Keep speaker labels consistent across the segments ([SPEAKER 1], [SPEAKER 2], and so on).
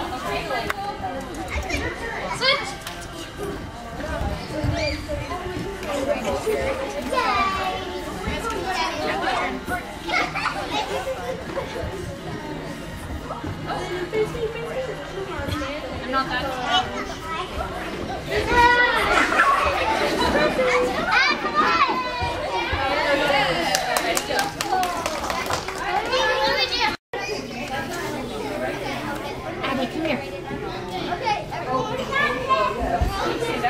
[SPEAKER 1] I'm not that.
[SPEAKER 2] Abby, come here.
[SPEAKER 3] Flip it this way so it's easier.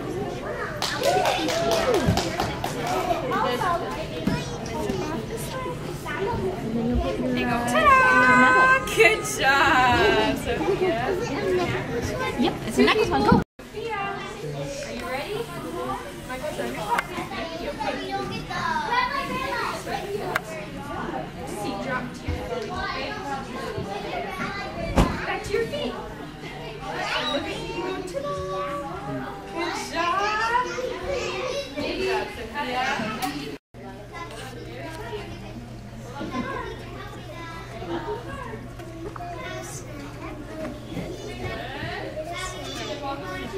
[SPEAKER 1] Ta-da! Good job.
[SPEAKER 2] Yep, it's the next one. Go.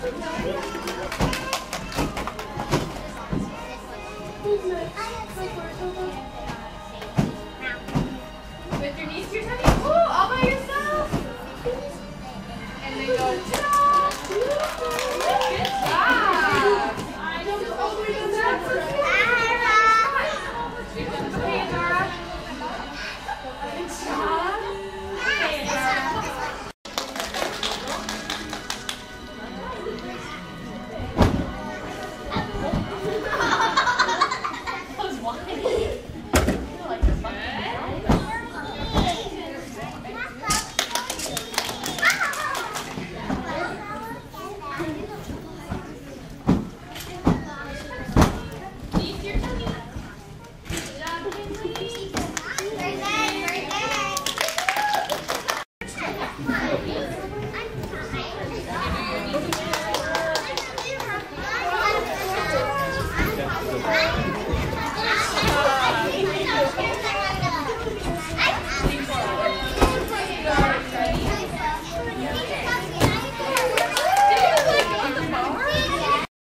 [SPEAKER 1] Thank you.